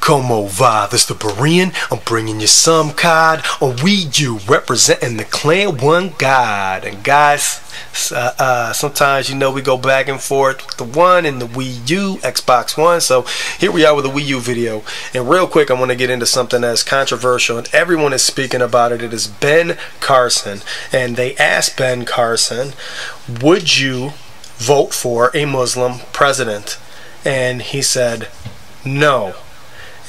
Como va? This the Berean. I'm bringing you some cod on Wii U, representing the Clan One God. And guys, uh, uh, sometimes you know we go back and forth with the one and the Wii U, Xbox One. So here we are with a Wii U video. And real quick, I want to get into something that's controversial, and everyone is speaking about it. It is Ben Carson, and they asked Ben Carson, "Would you vote for a Muslim president?" And he said, "No."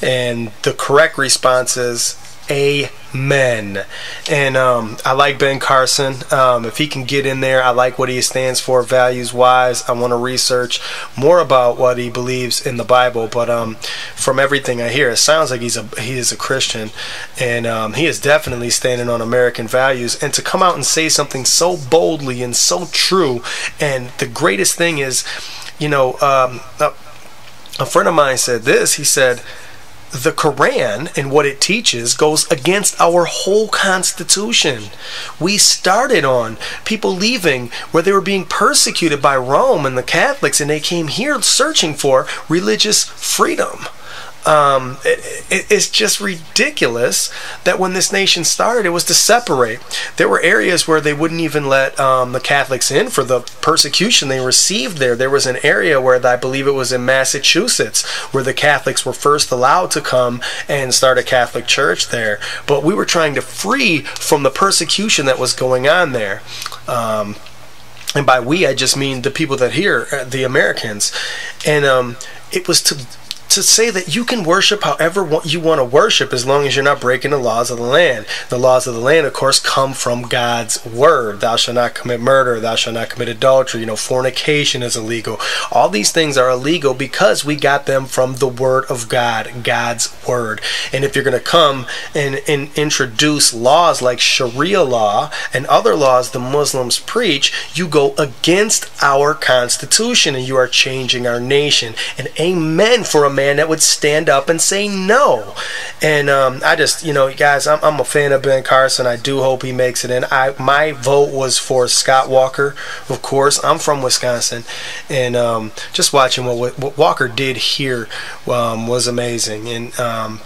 And the correct response is Amen. And um, I like Ben Carson. Um, if he can get in there, I like what he stands for values wise. I want to research more about what he believes in the Bible. But um, from everything I hear, it sounds like he's a he is a Christian, and um, he is definitely standing on American values. And to come out and say something so boldly and so true, and the greatest thing is, you know, um, a, a friend of mine said this. He said the Quran and what it teaches goes against our whole Constitution. We started on people leaving where they were being persecuted by Rome and the Catholics, and they came here searching for religious freedom. Um, it, it, it's just ridiculous that when this nation started, it was to separate. There were areas where they wouldn't even let um, the Catholics in for the persecution they received there. There was an area where I believe it was in Massachusetts where the Catholics were first allowed to come and start a Catholic church there. But we were trying to free from the persecution that was going on there. Um, and by we, I just mean the people that here, uh, the Americans. And um, it was to to say that you can worship however you want to worship as long as you're not breaking the laws of the land. The laws of the land, of course, come from God's word. Thou shalt not commit murder. Thou shalt not commit adultery. You know, fornication is illegal. All these things are illegal because we got them from the word of God, God's word. And if you're going to come and, and introduce laws like Sharia law and other laws the Muslims preach, you go against our Constitution and you are changing our nation. And amen for a man man that would stand up and say no. And um, I just, you know, guys, I'm, I'm a fan of Ben Carson. I do hope he makes it in. I my vote was for Scott Walker, of course. I'm from Wisconsin, and um, just watching what, what Walker did here um, was amazing. And um,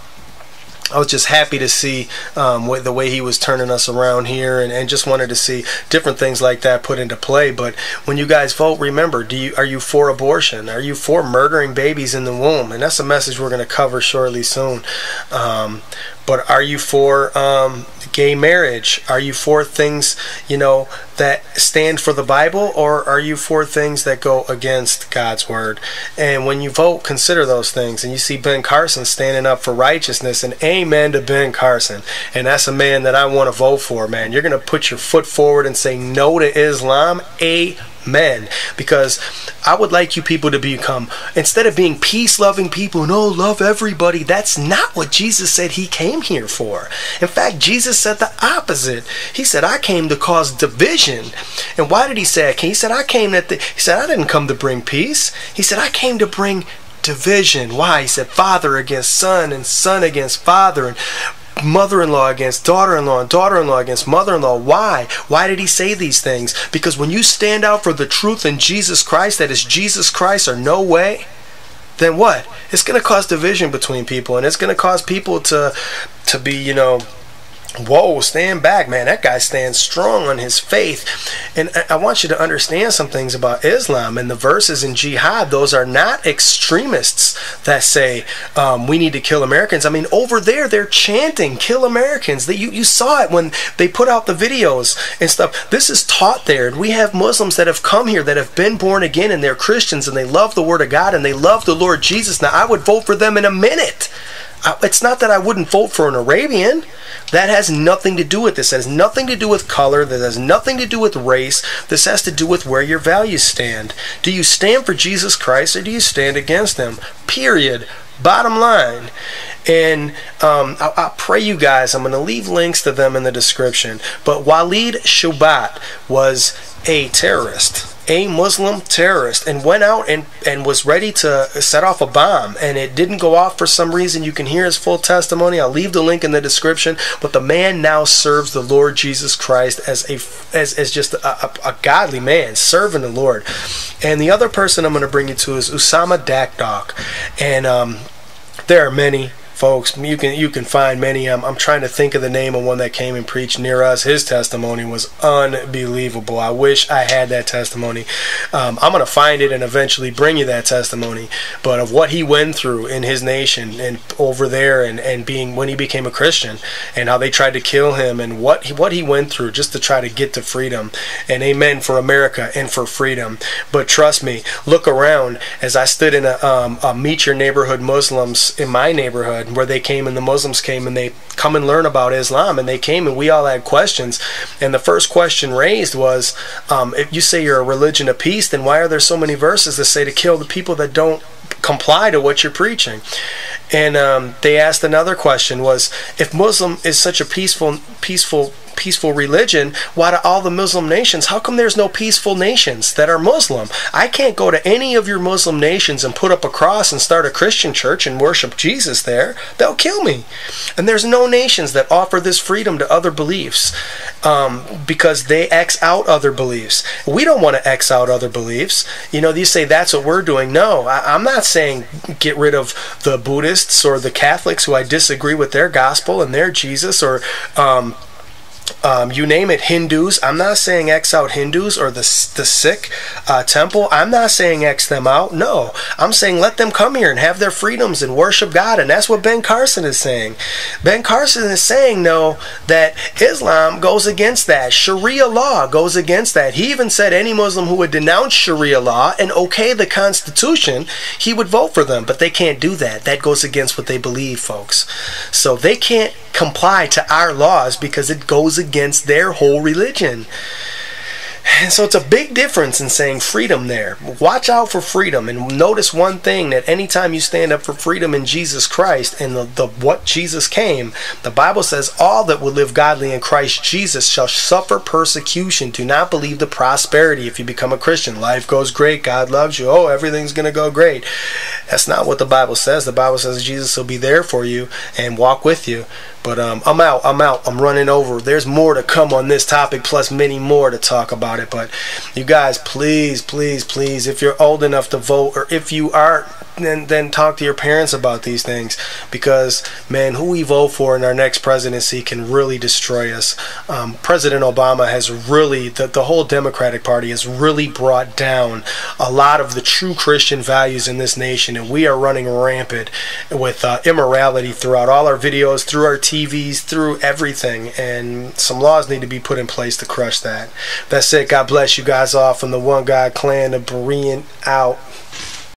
I was just happy to see um, the way he was turning us around here, and, and, just wanted to see different things like that put into play. But when you guys vote, remember: do you are you for abortion? Are you for murdering babies in the womb? And that's a message we're going to cover shortly soon. Um, but are you for um, gay marriage? Are you for things, you know, that stand for the Bible, or are you for things that go against God's word? And when you vote, consider those things. And you see Ben Carson standing up for righteousness, and amen to Ben Carson. And that's a man that I want to vote for, man. You're going to put your foot forward and say no to Islam. Amen men because I would like you people to become instead of being peace loving people and oh love everybody that's not what Jesus said he came here for. In fact Jesus said the opposite. He said I came to cause division. And why did he say it he said I came that he said I didn't come to bring peace. He said I came to bring division. Why? He said father against son and son against father. And mother-in-law against daughter-in-law and daughter-in-law against mother-in-law. Why? Why did he say these things? Because when you stand out for the truth in Jesus Christ, that is Jesus Christ or no way, then what? It's going to cause division between people and it's going to cause people to to be, you know, Whoa, stand back, man. That guy stands strong on his faith. And I want you to understand some things about Islam. And the verses in jihad, those are not extremists that say um, we need to kill Americans. I mean, over there, they're chanting, kill Americans. That you, you saw it when they put out the videos and stuff. This is taught there. And we have Muslims that have come here that have been born again and they're Christians and they love the Word of God and they love the Lord Jesus. Now, I would vote for them in a minute. It's not that I wouldn't vote for an Arabian. That has nothing to do with this. It has nothing to do with color. That has nothing to do with race. This has to do with where your values stand. Do you stand for Jesus Christ or do you stand against them? Period. Bottom line. And um, I, I, pray you guys, I'm going to leave links to them in the description. But Walid Shoebat was a terrorist a Muslim terrorist and went out and, and was ready to set off a bomb and it didn't go off for some reason. You can hear his full testimony. I'll leave the link in the description. But the man now serves the Lord Jesus Christ as a as, as just a, a, a godly man serving the Lord. And the other person I'm going to bring you to is Usama Dakdok. And um, there are many folks you can you can find many I'm, I'm trying to think of the name of one that came and preached near us. His testimony was unbelievable. I wish i had that testimony. Um, i'm going to find it and eventually bring you that testimony. But of what he went through in his nation and over there and, and being when he became a christian and how they tried to kill him and what he, what he went through just to try to get to freedom and amen for america and for freedom. But trust me look around as i stood in a, um, a meet your neighborhood muslims in my neighborhood where they came and the Muslims came and they come and learn about Islam and they came and we all had questions. And the first question raised was um, if you say you're a religion of peace then why are there so many verses that say to kill the people that don't comply to what you're preaching? And um, they asked another question was if Muslim is such a peaceful peaceful peaceful religion, why do all the Muslim nations, how come there's no peaceful nations that are Muslim? I can't go to any of your Muslim nations and put up a cross and start a Christian church and worship Jesus there. They'll kill me. And there's no nations that offer this freedom to other beliefs um, because they X out other beliefs. We don't want to X out other beliefs. You know, you say that's what we're doing. No, I, I'm not saying get rid of the Buddhists or the Catholics who I disagree with their gospel and their Jesus or um, um, you name it, Hindus. I'm not saying X out Hindus or the, the Sikh uh, temple. I'm not saying X them out. No, I'm saying let them come here and have their freedoms and worship God. And that's what Ben Carson is saying. Ben Carson is saying, no, that Islam goes against that. Sharia law goes against that. He even said any Muslim who would denounce Sharia law and okay the Constitution, he would vote for them. But they can't do that. That goes against what they believe, folks. So they can't comply to our laws because it goes against their whole religion. And so it's a big difference in saying freedom there. Watch out for freedom and notice one thing that anytime you stand up for freedom in Jesus Christ and the, the what Jesus came, the Bible says all that will live godly in Christ Jesus shall suffer persecution. Do not believe the prosperity if you become a Christian. Life goes great, God loves you. Oh, everything's going to go great. That's not what the Bible says. The Bible says Jesus will be there for you and walk with you. But um, I'm out. I'm out. I'm running over. There's more to come on this topic, plus many more to talk about it. But you guys, please, please, please, if you're old enough to vote, or if you are then then talk to your parents about these things because man, who we vote for in our next presidency can really destroy us. Um, President Obama has really the the whole Democratic Party has really brought down a lot of the true Christian values in this nation, and we are running rampant with uh, immorality throughout all our videos, through our TVs, through everything, and some laws need to be put in place to crush that. That's it. God bless you guys all from the One God Clan of Berean out.